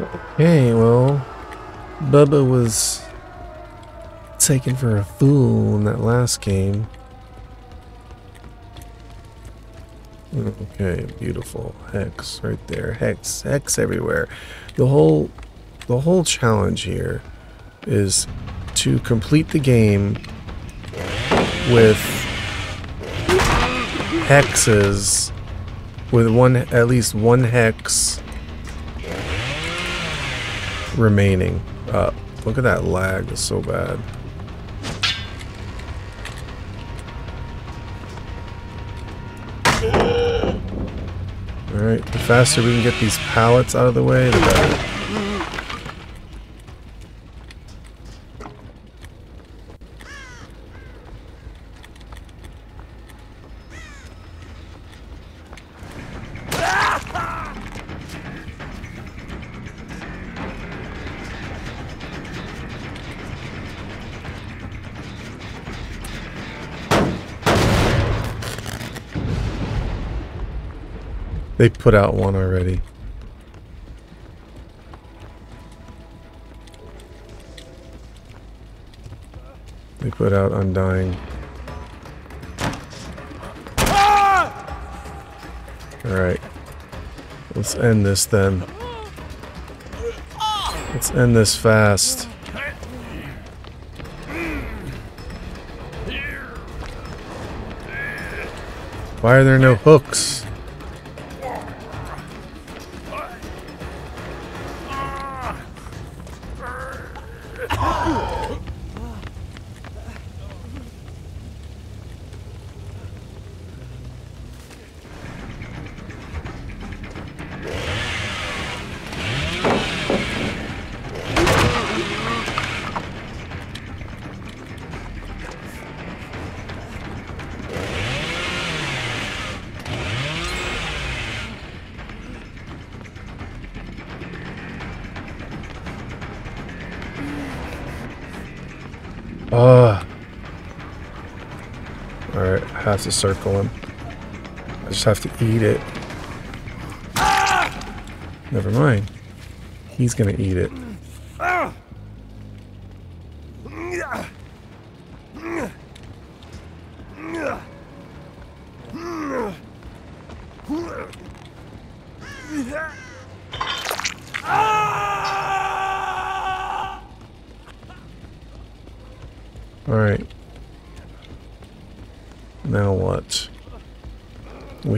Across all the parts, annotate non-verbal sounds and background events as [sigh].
Okay, well, Bubba was taken for a fool in that last game. Okay, beautiful. Hex right there. Hex, hex everywhere. The whole the whole challenge here is to complete the game with hexes with one at least one hex remaining. Uh, look at that lag, it's so bad. Alright, the faster we can get these pallets out of the way, the better. They put out one already. They put out Undying. Alright. Let's end this then. Let's end this fast. Why are there no hooks? Ugh. Alright, I have to circle him. I just have to eat it. Never mind. He's gonna eat it.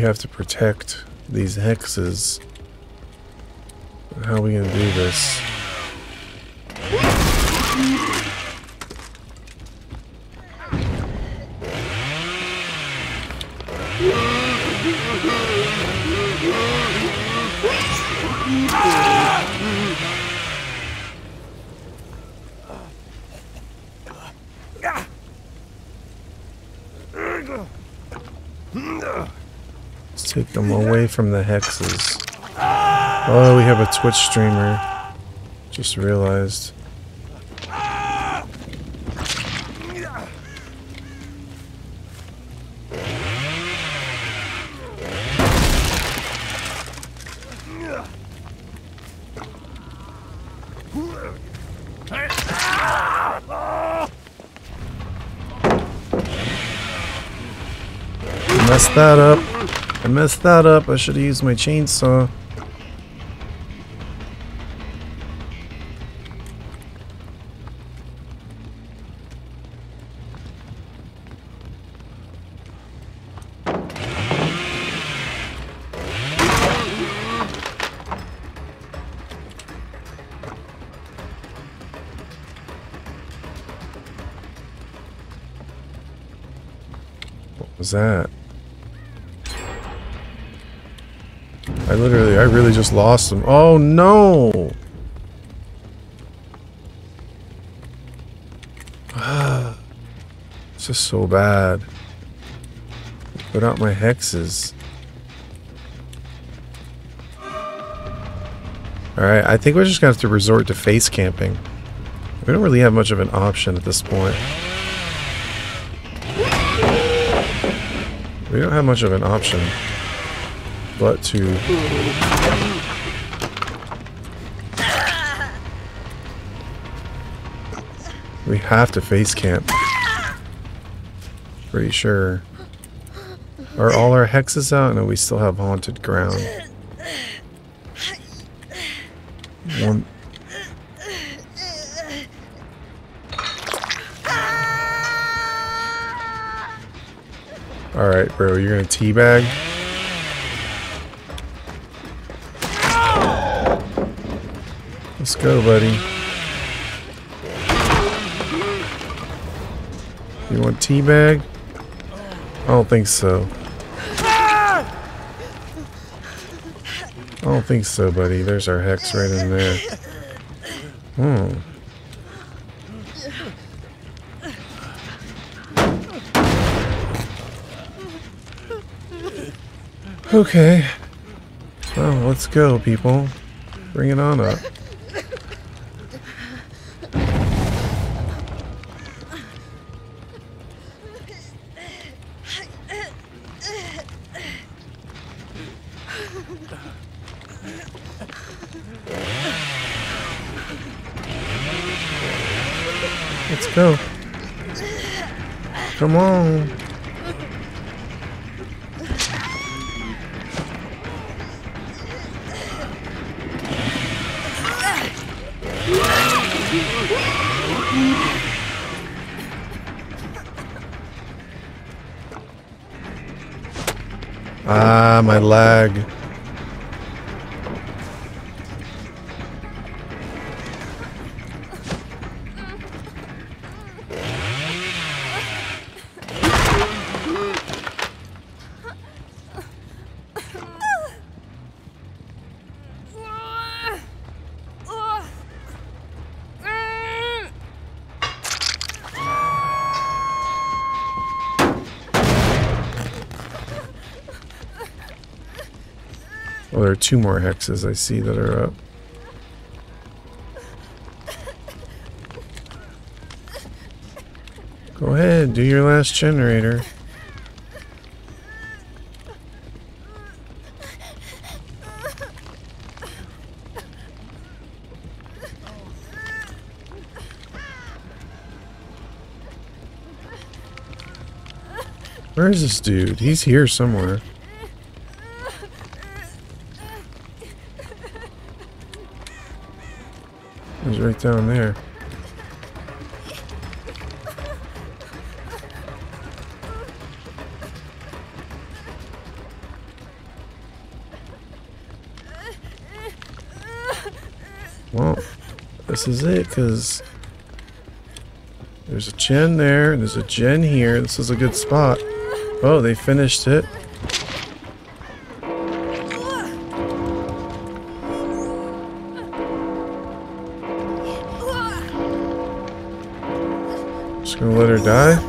We have to protect these hexes. How are we gonna do this? Take them away from the hexes. Oh, we have a Twitch streamer. Just realized. Messed that up. I messed that up. I should have used my chainsaw. What was that? I literally, I really just lost them. Oh no! [sighs] It's just so bad. Put out my hexes. Alright, I think we're just gonna have to resort to face camping. We don't really have much of an option at this point. We don't have much of an option but to we have to face camp. Pretty sure. Are all our hexes out? No we still have haunted ground. One. Alright, bro, you're gonna teabag? Go, buddy. You want teabag? I don't think so. I don't think so, buddy. There's our hex right in there. Hmm. Okay. Well, let's go, people. Bring it on up. Let's go. Come on. Ah, my lag. Are two more hexes I see that are up. Go ahead, do your last generator. Where is this dude? He's here somewhere. Right down there. Well, this is it, because there's a gen there, and there's a gen here. This is a good spot. Oh, they finished it. Let her die.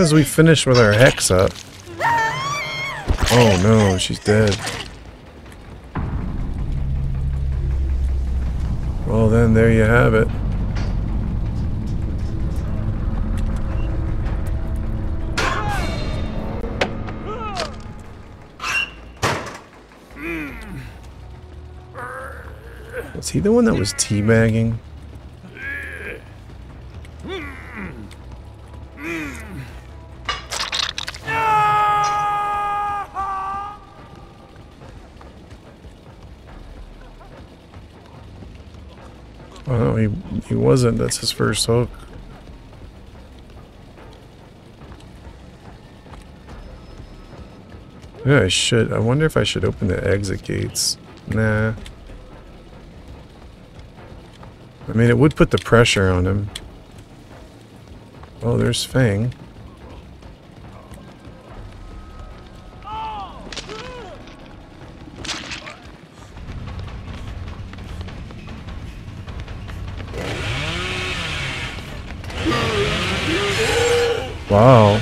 As we finish with our hex up. Oh no, she's dead. Well then, there you have it. Was he the one that was teabagging? Oh no, he he wasn't. That's his first hook. Yeah, I should. I wonder if I should open the exit gates. Nah. I mean, it would put the pressure on him. Oh, there's Feng. Wow.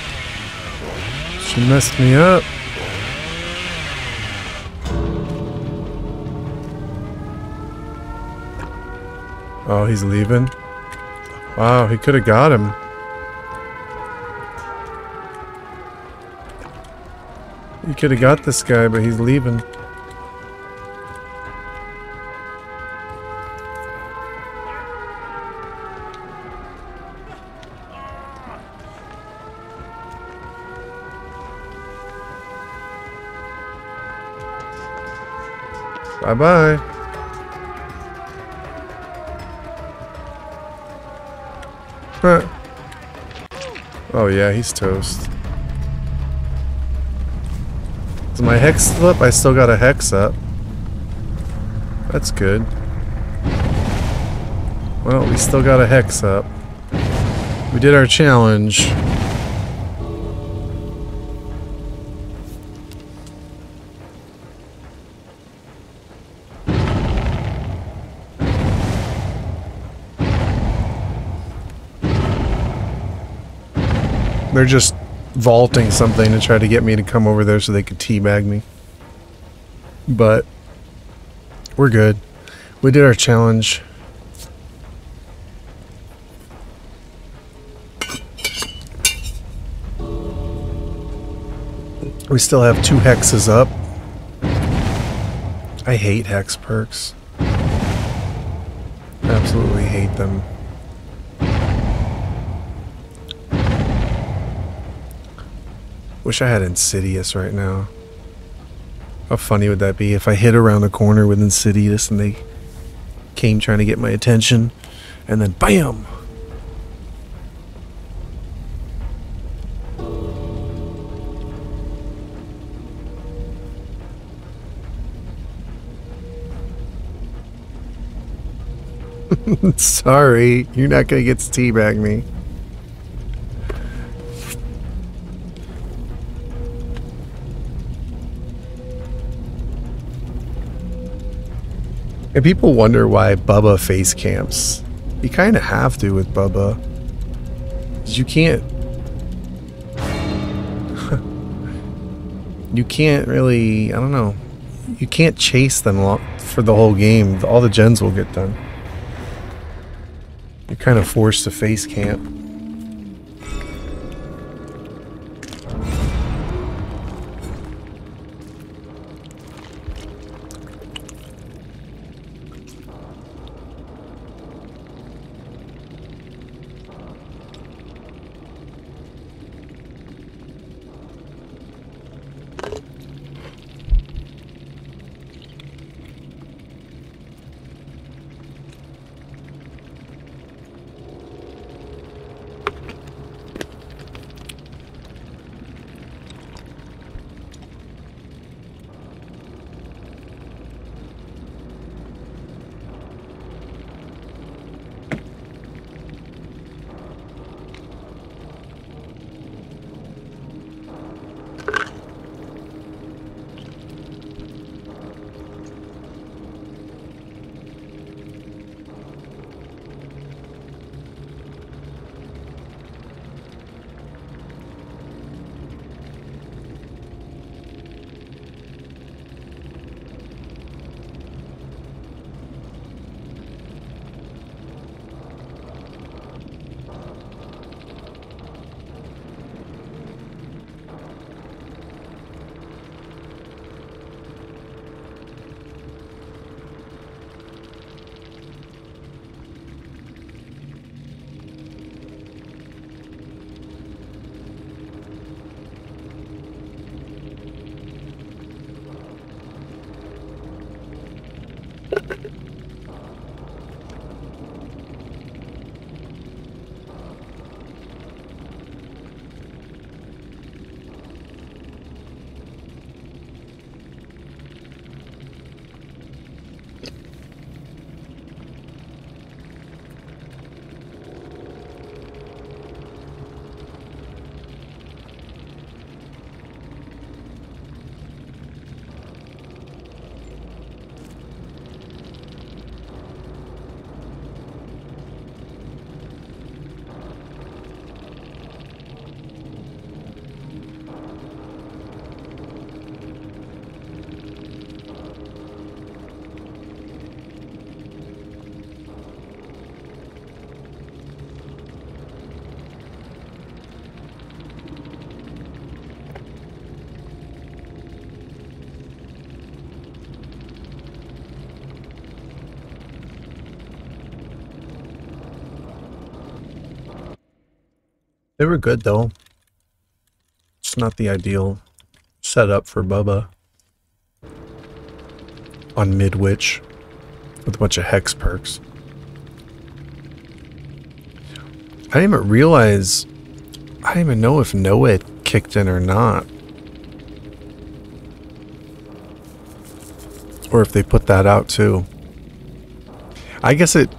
She messed me up. Oh, he's leaving? Wow, he could have got him. He could have got this guy, but he's leaving. Bye-bye. Huh. Oh yeah, he's toast. Is my hex still up? I still got a hex up. That's good. Well, we still got a hex up. We did our challenge. They're just vaulting something to try to get me to come over there so they could teabag me. But we're good. We did our challenge. We still have two hexes up. I hate hex perks. Absolutely hate them. Wish I had Insidious right now. How funny would that be if I hit around the corner with Insidious and they came trying to get my attention and then BAM! [laughs] Sorry, you're not gonna get to teabag me. And people wonder why Bubba face camps. You kind of have to with Bubba. You can't... [laughs] you can't really... I don't know. You can't chase them for the whole game. All the gens will get done. You're kind of forced to face camp. They were good though. It's not the ideal setup for Bubba on Midwich with a bunch of hex perks. I didn't even realize, I didn't even know if Noed kicked in or not. Or if they put that out too. I guess it,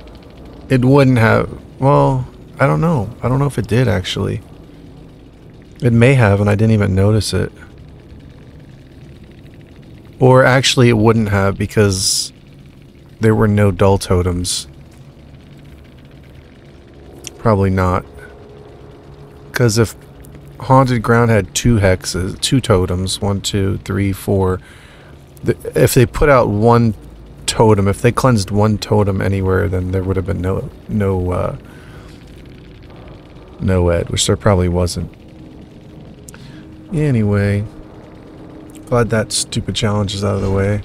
it wouldn't have, well, I don't know. I don't know if it did actually. It may have and I didn't even notice it. Or actually it wouldn't have because there were no dull totems. Probably not. Because if Haunted Ground had two hexes, two totems, one, two, three, four, if they put out one totem, if they cleansed one totem anywhere, then there would have been no, no, uh, Noed, which there probably wasn't. Anyway, glad that stupid challenge is out of the way.